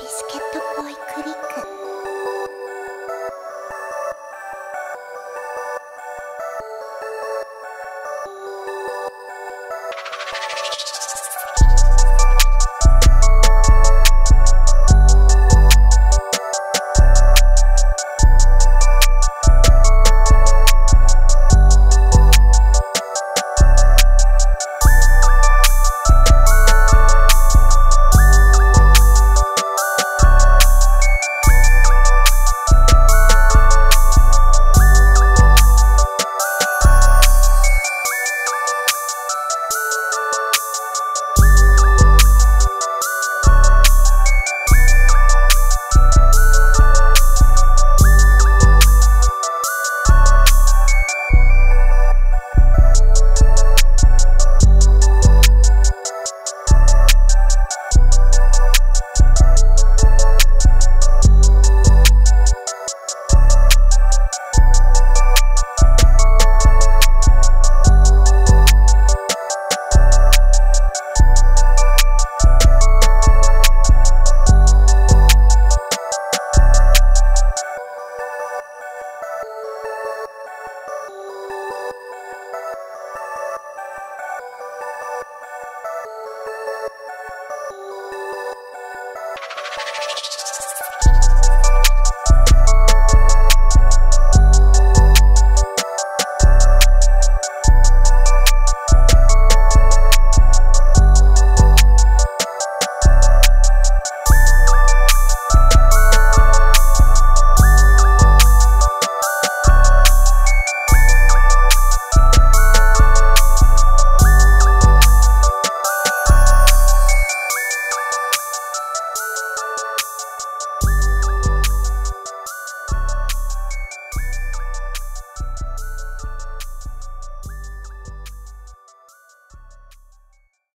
ビスケットボーイクリック。